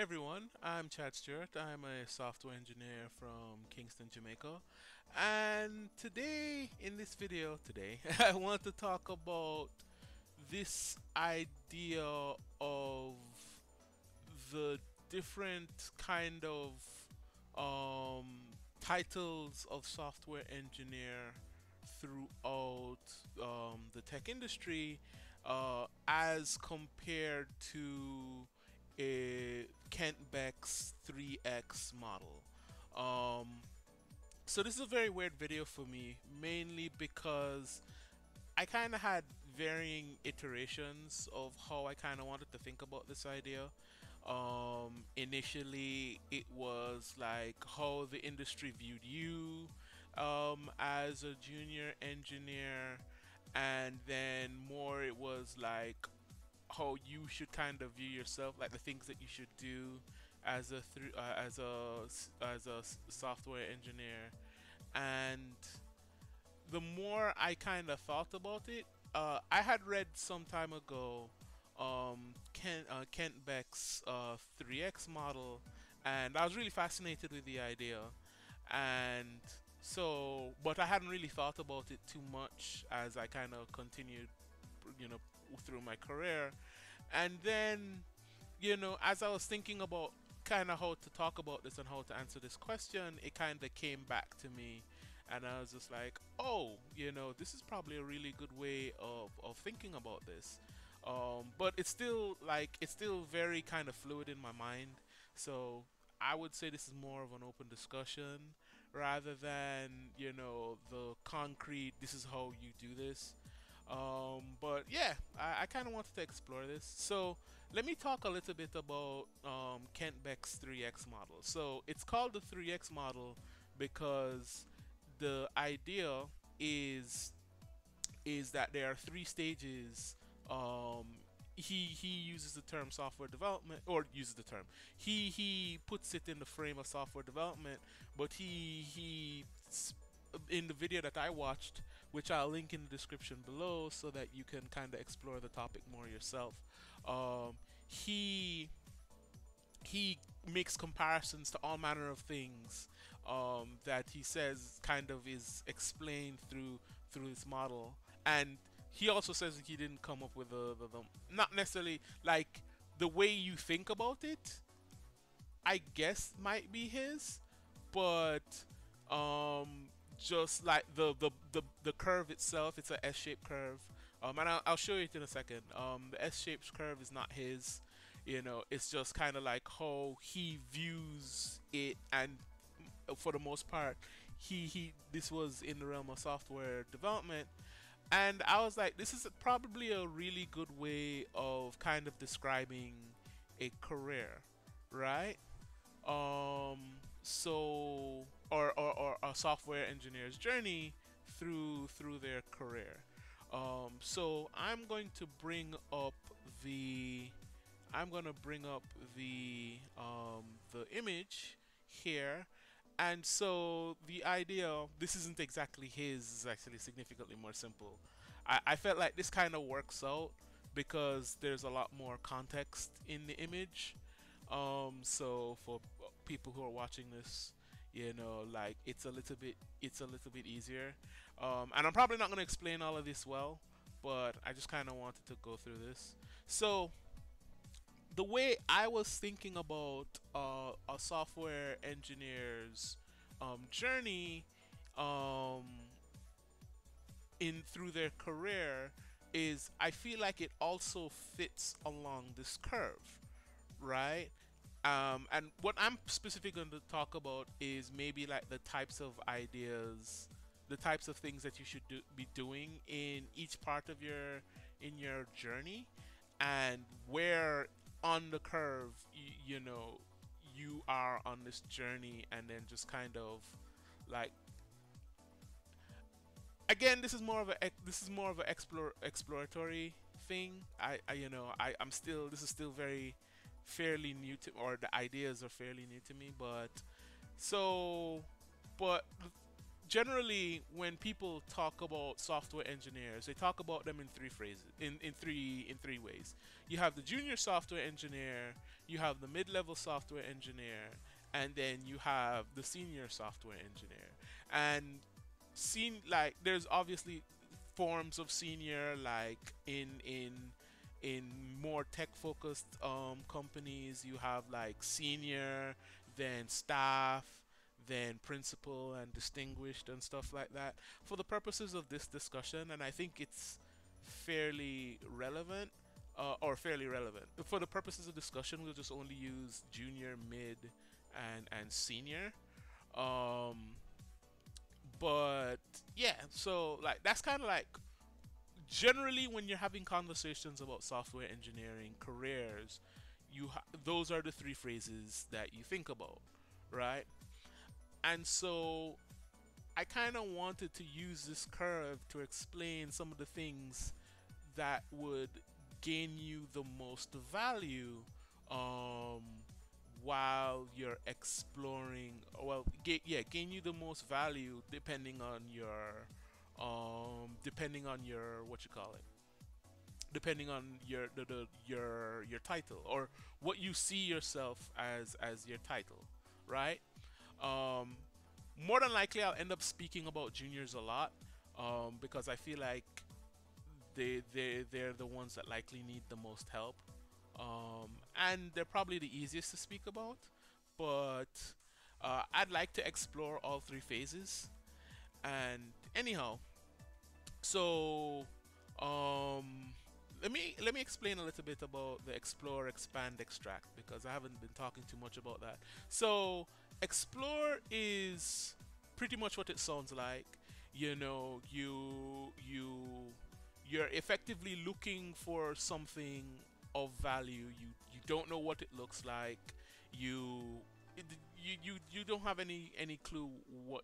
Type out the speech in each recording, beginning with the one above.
everyone, I'm Chad Stewart. I'm a software engineer from Kingston, Jamaica. And today, in this video, today, I want to talk about this idea of the different kind of um, titles of software engineer throughout um, the tech industry uh, as compared to a Kent Beck's 3X model. Um, so this is a very weird video for me, mainly because I kind of had varying iterations of how I kind of wanted to think about this idea. Um, initially, it was like how the industry viewed you um, as a junior engineer, and then more it was like how you should kind of view yourself, like the things that you should do as a uh, as a as a software engineer, and the more I kind of thought about it, uh, I had read some time ago um, Kent, uh, Kent Beck's uh, 3x model, and I was really fascinated with the idea, and so but I hadn't really thought about it too much as I kind of continued, you know, through my career. And then, you know, as I was thinking about kind of how to talk about this and how to answer this question, it kind of came back to me. And I was just like, oh, you know, this is probably a really good way of, of thinking about this. Um, but it's still like, it's still very kind of fluid in my mind. So I would say this is more of an open discussion rather than, you know, the concrete, this is how you do this. Um, but yeah, I, I kind of wanted to explore this. So let me talk a little bit about um, Kent Beck's 3x model. So it's called the 3x model because the idea is is that there are three stages. Um, he he uses the term software development or uses the term he he puts it in the frame of software development, but he he in the video that I watched, which I'll link in the description below so that you can kind of explore the topic more yourself. Um, he he makes comparisons to all manner of things um, that he says kind of is explained through through this model, and he also says that he didn't come up with the, the, the not necessarily like the way you think about it. I guess might be his, but um, just like the the the, the curve itself it's a s-shaped curve. Um, and I'll, I'll, show you it in a second. Um, the s-shaped curve is not his. You know it's just kind of like how he views it and for the most part he he this was in the realm of software development. And I was like this is probably a really good way of kind of describing a career right? Um so or, or, or a software engineer's journey through through their career. Um, so I'm going to bring up the I'm going to bring up the um, the image here. And so the idea this isn't exactly his is actually significantly more simple. I, I felt like this kind of works out because there's a lot more context in the image. Um, so for people who are watching this you know like it's a little bit it's a little bit easier. Um, and I'm probably not going to explain all of this well but I just kind of wanted to go through this. So the way I was thinking about uh, a software engineer's um, journey um, in through their career is I feel like it also fits along this curve right um, and what I'm specifically going to talk about is maybe like the types of ideas, the types of things that you should do, be doing in each part of your in your journey, and where on the curve you, you know you are on this journey, and then just kind of like again this is more of a this is more of an explore, exploratory thing. I, I you know I, I'm still this is still very fairly new to or the ideas are fairly new to me but so but generally when people talk about software engineers, they talk about them in three phrases, in, in three in three ways. You have the junior software engineer, you have the mid-level software engineer, and then you have the senior software engineer. And seen like there's obviously forms of senior like in in in more tech focused um, companies you have like senior then staff then principal and distinguished and stuff like that. For the purposes of this discussion and i think it's fairly relevant uh, or fairly relevant for the purposes of discussion we'll just only use junior mid and and senior. Um but yeah so like that's kind of like generally when you're having conversations about software engineering careers you ha- those are the three phrases that you think about right? And so i kind of wanted to use this curve to explain some of the things that would gain you the most value um, while you're exploring well yeah gain you the most value depending on your um depending on your what you call it depending on your the, the your your title or what you see yourself as as your title right um more than likely I'll end up speaking about juniors a lot um because I feel like they they they're the ones that likely need the most help um, and they're probably the easiest to speak about. But uh, I'd like to explore all three phases. And anyhow, so um, let me let me explain a little bit about the explore, expand, extract because I haven't been talking too much about that. So explore is pretty much what it sounds like. You know, you you you're effectively looking for something of value. You you don't know what it looks like. You you you, you don't have any any clue what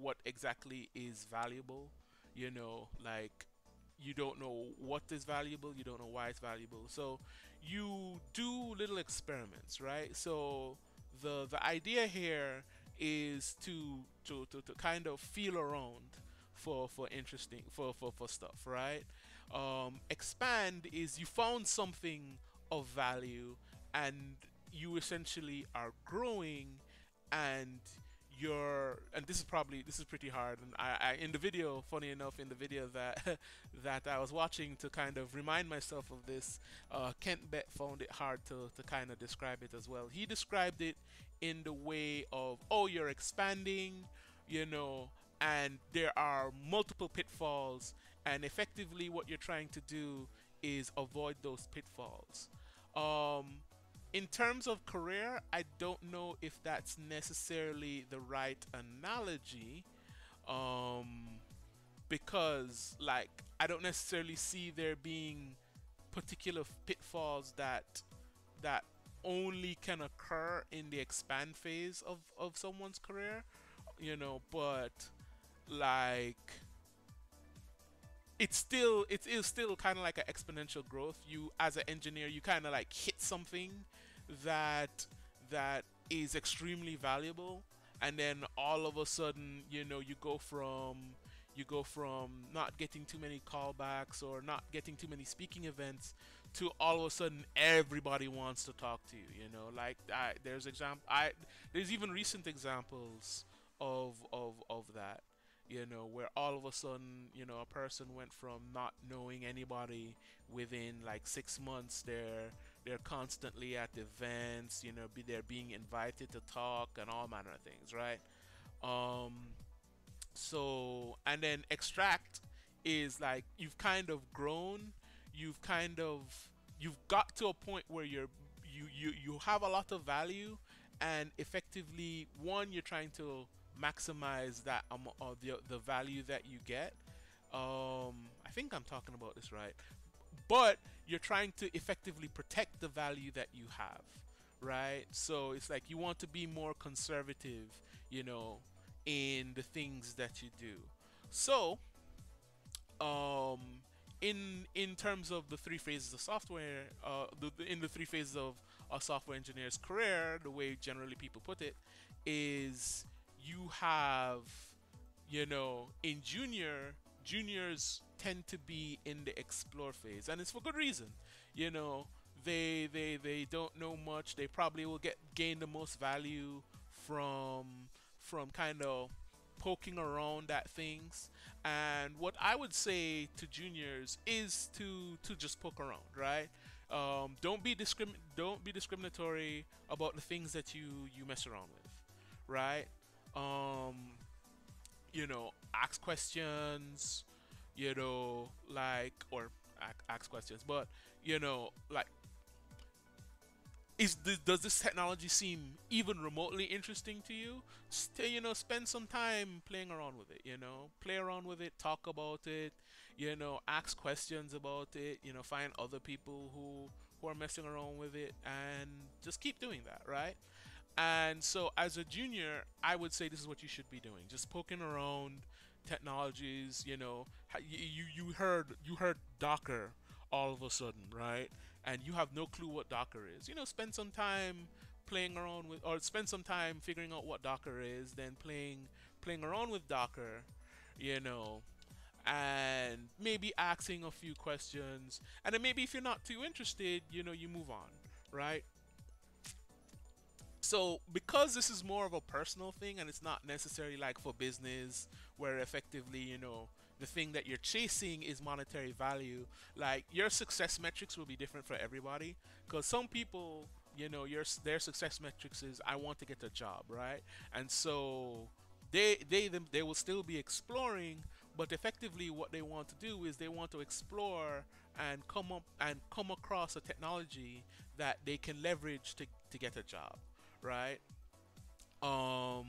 what exactly is valuable. You know, like you don't know what is valuable. You don't know why it's valuable. So you do little experiments, right? So the the idea here is to to, to, to kind of feel around for for interesting for, for, for stuff right um, expand is you found something of value and you essentially are growing and you're and this is probably this is pretty hard and I, I in the video funny enough in the video that that I was watching to kind of remind myself of this uh, Kent Beck found it hard to, to kind of describe it as well. He described it in the way of oh you're expanding you know and there are multiple pitfalls and effectively what you're trying to do is avoid those pitfalls. Um, in terms of career i don't know if that's necessarily the right analogy um, because like i don't necessarily see there being particular pitfalls that that only can occur in the expand phase of, of someone's career you know but like it's still it is still kind of like an exponential growth. You as an engineer you kind of like hit something that that is extremely valuable. And then all of a sudden you know you go from you go from not getting too many callbacks or not getting too many speaking events to all of a sudden everybody wants to talk to you you know? Like I, there's example i there's even recent examples of of of that you know, where all of a sudden, you know, a person went from not knowing anybody within like six months, they're they're constantly at events, you know, be they're being invited to talk and all manner of things, right? Um, so and then extract is like you've kind of grown, you've kind of you've got to a point where you're you you you have a lot of value and effectively one you're trying to maximize that um, the the value that you get. Um, I think I'm talking about this right, but you're trying to effectively protect the value that you have, right? So it's like you want to be more conservative, you know, in the things that you do. So, um, in in terms of the three phases of software, uh, the, in the three phases of a software engineer's career, the way generally people put it is you have you know, in junior, juniors tend to be in the explore phase, and it's for good reason. You know, they they they don't know much. They probably will get gain the most value from from kind of poking around at things. And what I would say to juniors is to to just poke around, right? Um, don't be discrim don't be discriminatory about the things that you you mess around with, right? Um, you know, ask questions, you know, like or ask questions, but you know, like is this, does this technology seem even remotely interesting to you? Stay, you know, spend some time playing around with it. You know, play around with it, talk about it. You know, ask questions about it. You know, find other people who who are messing around with it, and just keep doing that, right? And so, as a junior, I would say this is what you should be doing: just poking around technologies. You know, you you heard you heard Docker all of a sudden, right? and you have no clue what Docker is, you know, spend some time playing around with, or spend some time figuring out what Docker is, then playing playing around with Docker, you know, and maybe asking a few questions, and then maybe if you're not too interested, you know, you move on, right? So because this is more of a personal thing and it's not necessarily like for business where effectively, you know, the thing that you're chasing is monetary value, like your success metrics will be different for everybody. Because some people, you know, your their success metrics is I want to get a job, right? And so they they them they will still be exploring, but effectively what they want to do is they want to explore and come up and come across a technology that they can leverage to to get a job, right? Um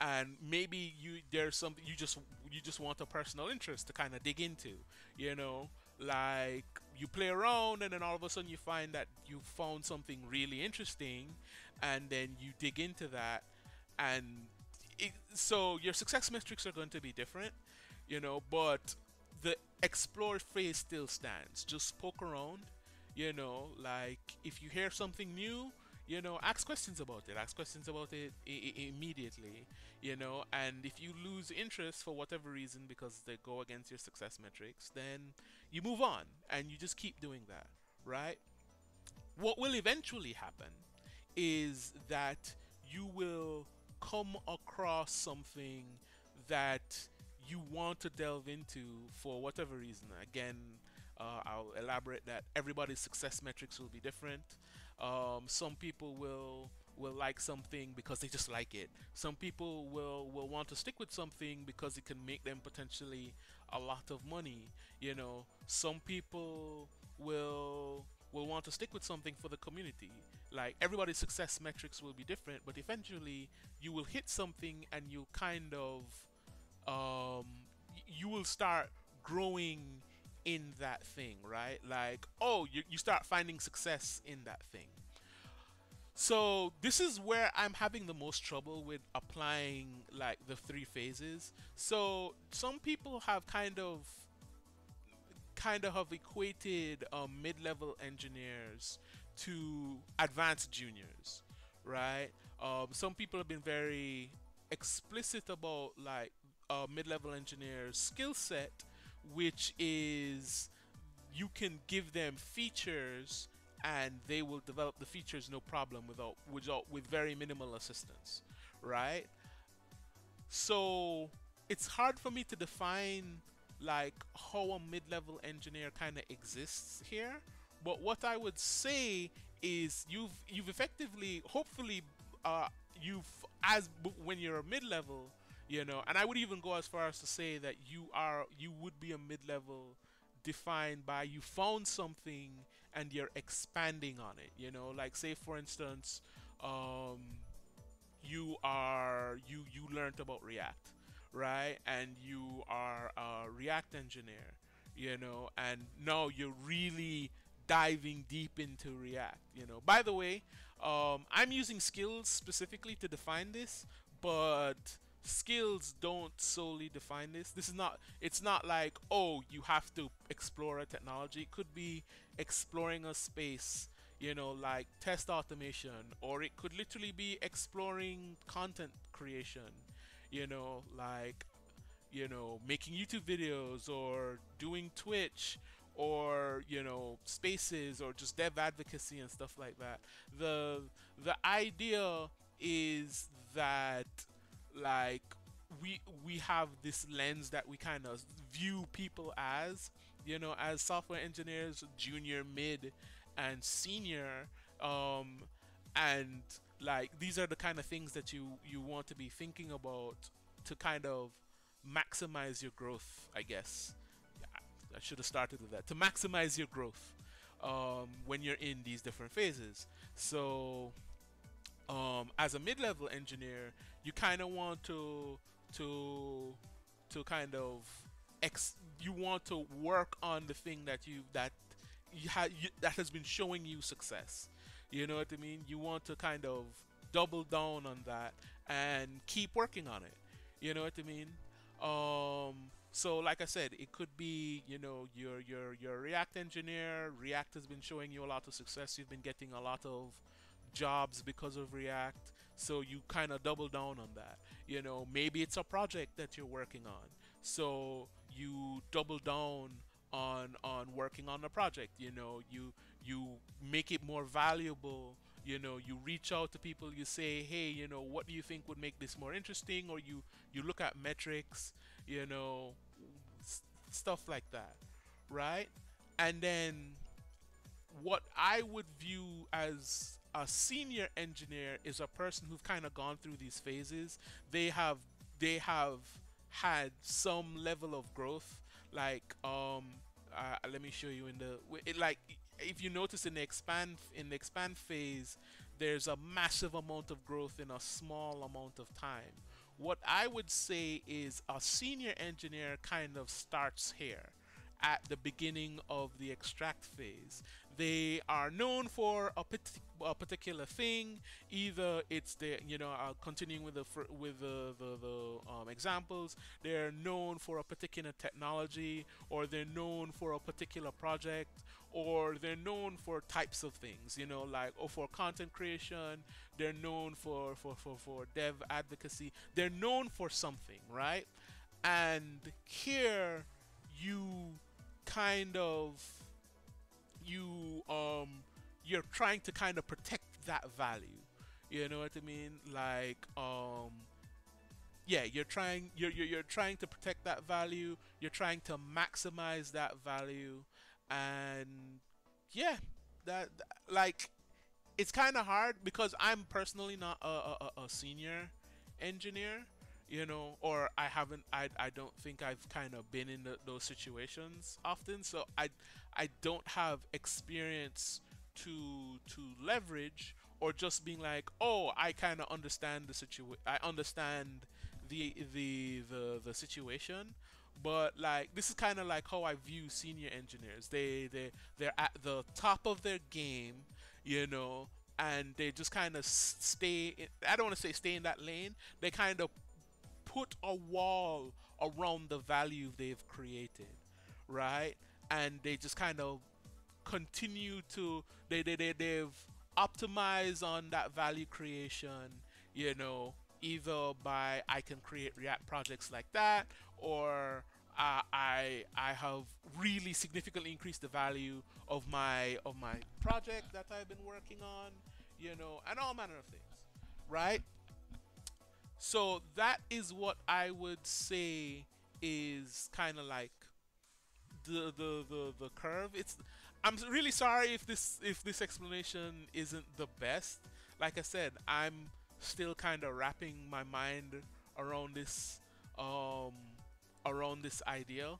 and maybe you there's something you just you just want a personal interest to kind of dig into you know? Like you play around and then all of a sudden you find that you found something really interesting and then you dig into that and it, so your success metrics are going to be different you know? But the explore phase still stands. Just poke around you know? Like if you hear something new you know ask questions about it ask questions about it I- I- immediately you know and if you lose interest for whatever reason because they go against your success metrics then you move on and you just keep doing that right? What will eventually happen is that you will come across something that you want to delve into for whatever reason. Again uh, I'll elaborate that everybody's success metrics will be different um, some people will will like something because they just like it. Some people will will want to stick with something because it can make them potentially a lot of money. You know, some people will will want to stick with something for the community. Like everybody's success metrics will be different, but eventually you will hit something and you kind of um, you will start growing in that thing, right? Like, oh, you, you start finding success in that thing. So this is where I'm having the most trouble with applying like the three phases. So some people have kind of kind of have equated um, mid-level engineers to advanced juniors, right? Um, some people have been very explicit about like a mid-level engineer's skill set, which is you can give them features and they will develop the features no problem without without with very minimal assistance, right? So it's hard for me to define like how a mid-level engineer kind of exists here, but what I would say is you've you've effectively hopefully uh, you've as when you're a mid-level you know and i would even go as far as to say that you are you would be a mid-level defined by you found something and you're expanding on it you know? Like say for instance um, you are you you learned about react right? And you are a react engineer you know? And now you're really diving deep into react you know? By the way um, i'm using skills specifically to define this but skills don't solely define this. This is not it's not like, oh, you have to explore a technology. It could be exploring a space, you know, like test automation or it could literally be exploring content creation, you know, like you know, making YouTube videos or doing Twitch or you know spaces or just dev advocacy and stuff like that the the idea is that like we we have this lens that we kind of view people as you know as software engineers junior mid and senior um and like these are the kind of things that you you want to be thinking about to kind of maximize your growth i guess I should have started with that to maximize your growth um, when you're in these different phases. So, um, as a mid-level engineer, you kind of want to to to kind of ex you want to work on the thing that you that you had that has been showing you success. You know what I mean? You want to kind of double down on that and keep working on it. You know what I mean? Um, so like I said, it could be you know you're you're a React engineer. React has been showing you a lot of success. You've been getting a lot of jobs because of React. So you kind of double down on that. You know, maybe it's a project that you're working on. So you double down on on working on the project. You know, you you make it more valuable. You know, you reach out to people. You say, hey, you know, what do you think would make this more interesting? Or you you look at metrics. You know, stuff like that, right? And then what I would view as a senior engineer is a person who've kind of gone through these phases. They have they have had some level of growth. Like um, uh, let me show you in the it, like if you notice in the expand in the expand phase, there's a massive amount of growth in a small amount of time. What I would say is a senior engineer kind of starts here at the beginning of the extract phase. They are known for a, a particular thing. Either it's the you know uh, continuing with the with the the, the um, examples. They're known for a particular technology, or they're known for a particular project, or they're known for types of things. You know, like or for content creation. They're known for for for for dev advocacy. They're known for something, right? And here you kind of you um you're trying to kind of protect that value. You know what I mean? Like um yeah, you're trying you're, you're you're trying to protect that value. You're trying to maximize that value and yeah, that, that like it's kind of hard because I'm personally not a, a, a senior engineer you know or i haven't i, I don't think i've kind of been in the, those situations often. So i i don't have experience to to leverage or just being like oh i kind of understand the situation i understand the the the the situation. But like this is kind of like how i view senior engineers. They they they're at the top of their game you know and they just kind of stay in, i don't want to say stay in that lane. They kind of put a wall around the value they've created, right? And they just kind of continue to they they, they they've optimized on that value creation, you know, either by I can create React projects like that or uh, I I have really significantly increased the value of my of my project that I've been working on, you know, and all manner of things, right? So that is what I would say is kind of like the, the the the curve. It's I'm really sorry if this if this explanation isn't the best. Like I said, I'm still kind of wrapping my mind around this um around this idea.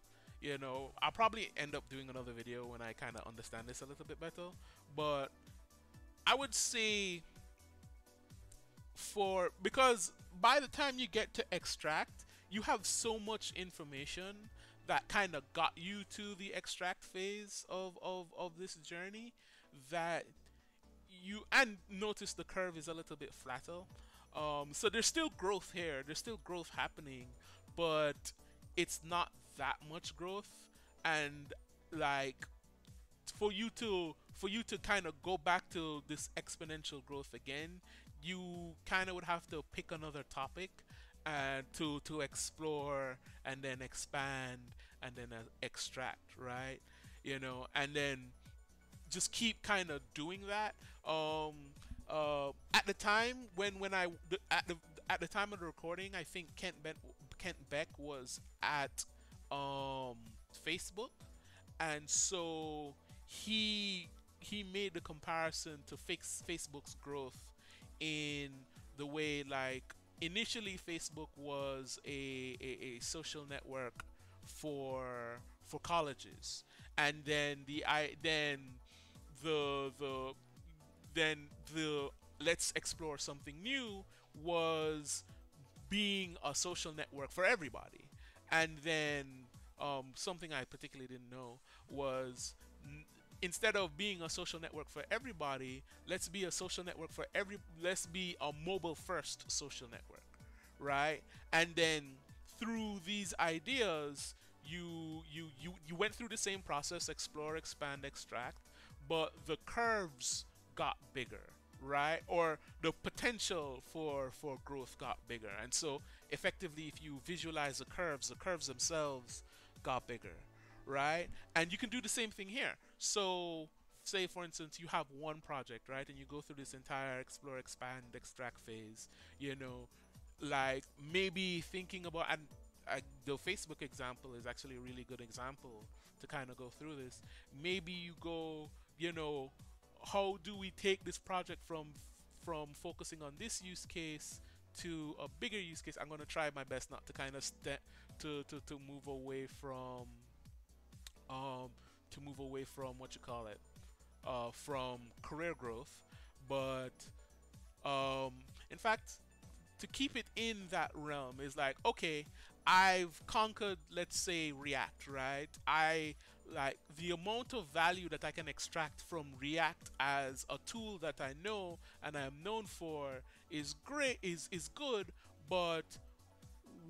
You know, I'll probably end up doing another video when I kind of understand this a little bit better. But I would say for because by the time you get to extract, you have so much information that kind of got you to the extract phase of, of, of this journey that you and notice the curve is a little bit flatter. Um, so there's still growth here. There's still growth happening, but it's not that much growth. And like for you to for you to kind of go back to this exponential growth again, you kind of would have to pick another topic and to to explore and then expand and then uh, extract right? You know and then just keep kind of doing that. Um uh at the time when when i at the at the time of the recording i think kent ben, kent beck was at um facebook. And so he he made the comparison to fix facebook's growth in the way like initially Facebook was a, a, a, social network for for colleges. And then the I then the the then the let's explore something new was being a social network for everybody. And then um, something I particularly didn't know was instead of being a social network for everybody, let's be a social network for every let's be a mobile first social network, right? And then through these ideas, you you you you went through the same process, explore, expand, extract, but the curves got bigger, right? Or the potential for for growth got bigger. And so effectively if you visualize the curves, the curves themselves got bigger right? And you can do the same thing here. So, say for instance, you have one project, right? And you go through this entire explore, expand, extract phase, you know, like maybe thinking about, and the Facebook example is actually a really good example to kind of go through this. Maybe you go, you know, how do we take this project from from focusing on this use case to a bigger use case? I'm going to try my best not to kind of step to, to, to move away from um, to move away from what you call it, uh, from career growth, but um, in fact, to keep it in that realm is like okay, I've conquered, let's say React, right? I like the amount of value that I can extract from React as a tool that I know and I'm known for is great, is is good, but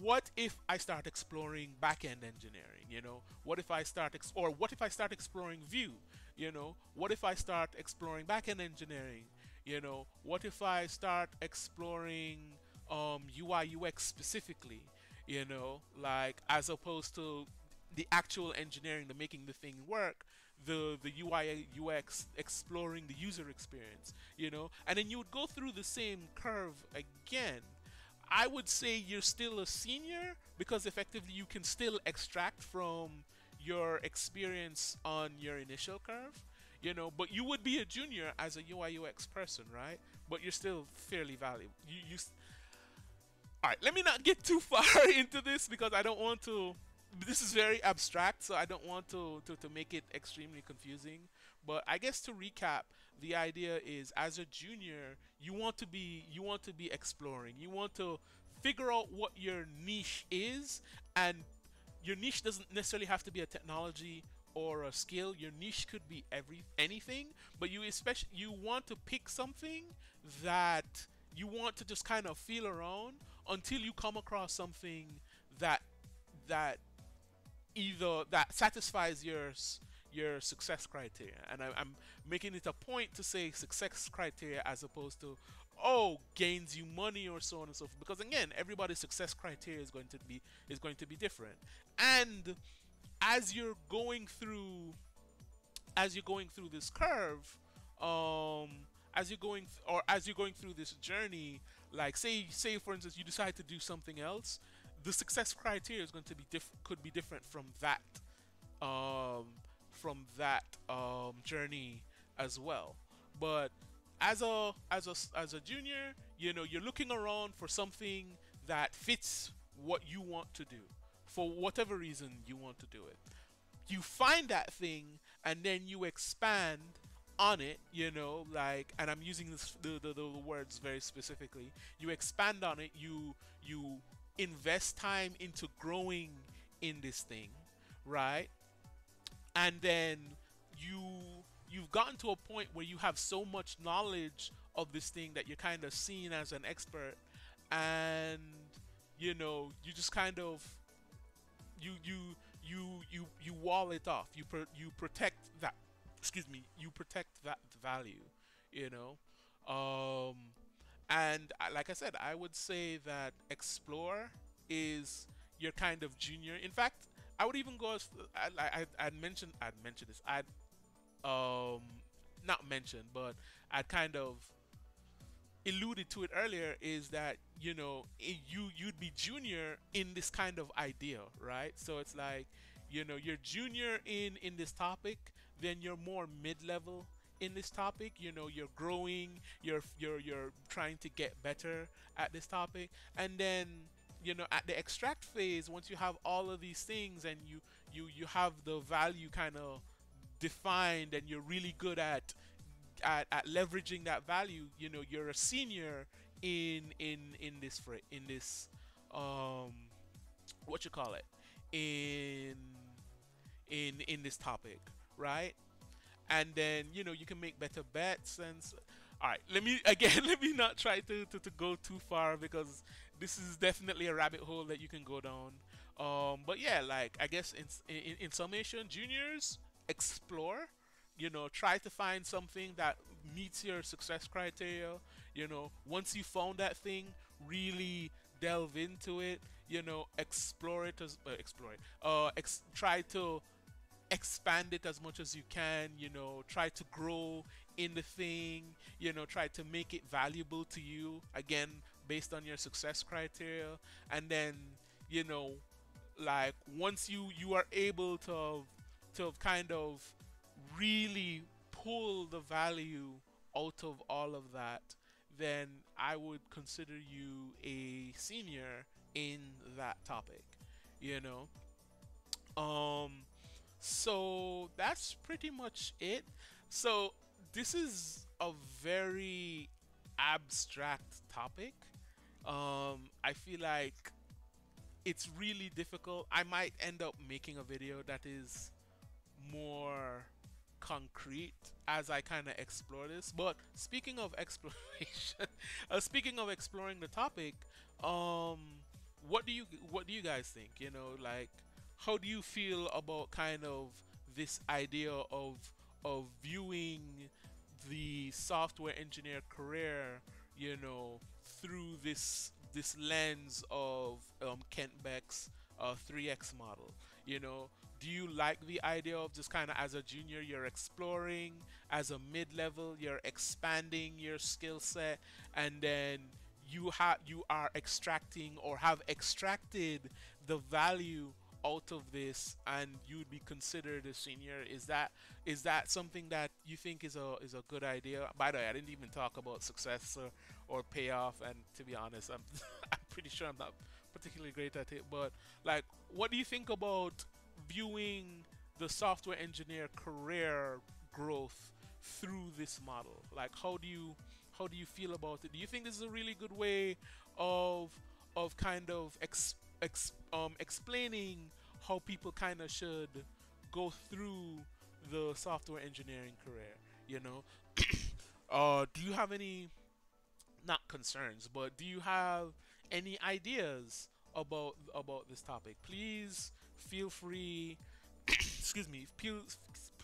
what if I start exploring backend engineering? You know, what if I start ex- or what if I start exploring Vue? You know, what if I start exploring backend engineering? You know, what if I start exploring um, UI UX specifically? You know, like as opposed to the actual engineering, the making the thing work, the the UI UX exploring the user experience, you know, and then you would go through the same curve again I would say you're still a senior because effectively you can still extract from your experience on your initial curve, you know, but you would be a junior as a UI UX person, right? But you're still fairly valuable. You, you all right, let me not get too far into this because I don't want to. This is very abstract, so I don't want to, to, to make it extremely confusing. But I guess to recap, the idea is as a junior you want to be you want to be exploring. You want to figure out what your niche is and your niche doesn't necessarily have to be a technology or a skill. Your niche could be every anything but you especially you want to pick something that you want to just kind of feel around until you come across something that that either that satisfies your your success criteria. And I, am making it a point to say success criteria as opposed to, oh, gains you money or so on and so forth. Because again, everybody's success criteria is going to be is going to be different. And as you're going through, as you're going through this curve, um, as you're going or as you're going through this journey, like say say for instance you decide to do something else, the success criteria is going to be diff- could be different from that um, from that um, journey as well. But as a as a as a junior, you know, you're looking around for something that fits what you want to do for whatever reason you want to do it. You find that thing and then you expand on it, you know, like and I'm using this, the, the the words very specifically. You expand on it, you you invest time into growing in this thing, right? And then you you've gotten to a point where you have so much knowledge of this thing that you're kind of seen as an expert. And you know you just kind of you you you you you wall it off. You you protect that excuse me you protect that value you know? Um and like I said, I would say that explore is your kind of junior. In fact, I would even go as I, I, I'd mention I'd mention this. I'd um not mention, but I'd kind of alluded to it earlier is that you know you you'd be junior in this kind of idea right so it's like you know you're junior in in this topic then you're more mid-level in this topic you know you're growing you're you're you're trying to get better at this topic and then you know at the extract phase once you have all of these things and you you you have the value kind of defined and you're really good at at, at leveraging that value you know you're a senior in in in this fr- in this um what you call it? In in in this topic right? And then you know you can make better bets and all right let me again let me not try to, to, to go too far because this is definitely a rabbit hole that you can go down. Um but yeah like i guess in in, in summation juniors explore you know try to find something that meets your success criteria. You know once you found that thing really delve into it you know explore it as uh, explore it uh ex- try to expand it as much as you can you know try to grow in the thing you know try to make it valuable to you. Again based on your success criteria and then you know like once you you are able to to kind of really pull the value out of all of that, then I would consider you a senior in that topic, you know. Um, so that's pretty much it. So this is a very abstract topic. Um, I feel like it's really difficult. I might end up making a video that is more concrete as I kind of explore this. But speaking of exploration, uh, speaking of exploring the topic, um, what do you what do you guys think? You know, like how do you feel about kind of this idea of of viewing the software engineer career, you know, through this this lens of um, Kent Beck's uh, 3x model. You know, do you like the idea of just kind of as a junior you're exploring as a mid-level you're expanding your skill set and then you have you are extracting or have extracted the value out of this and you'd be considered a senior is that is that something that you think is a is a good idea by the way i didn't even talk about success or, or payoff and to be honest i'm i'm pretty sure i'm not particularly great at it but like what do you think about viewing the software engineer career growth through this model? Like, how do you how do you feel about it? Do you think this is a really good way of of kind of ex, ex, um, explaining how people kind of should go through the software engineering career? You know, uh, do you have any not concerns, but do you have any ideas about about this topic? Please feel free excuse me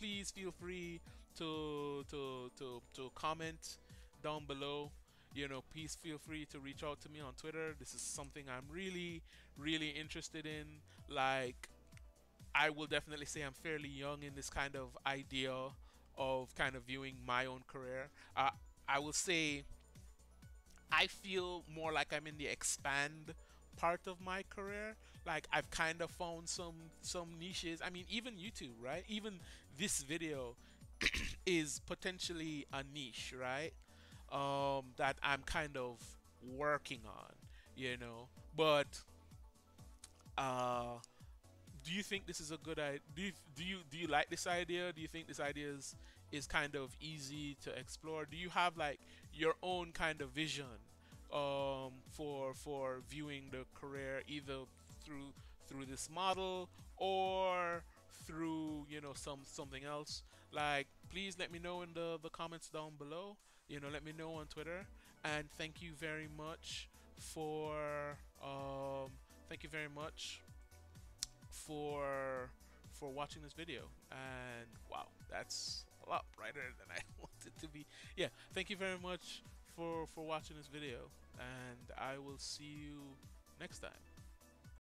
please, feel free to to to to comment down below you know please feel free to reach out to me on twitter this is something i'm really really interested in like i will definitely say i'm fairly young in this kind of idea of kind of viewing my own career uh, i will say i feel more like i'm in the expand part of my career like I've kind of found some some niches. I mean, even YouTube, right? Even this video is potentially a niche, right? Um, that I'm kind of working on, you know. But uh, do you think this is a good idea? Do you, do you do you like this idea? Do you think this idea is is kind of easy to explore? Do you have like your own kind of vision um, for for viewing the career either through through this model or through you know some something else like please let me know in the the comments down below you know let me know on twitter. And thank you very much for um thank you very much for for watching this video. And wow that's a lot brighter than i wanted to be. Yeah thank you very much for for watching this video, and I will see you next time.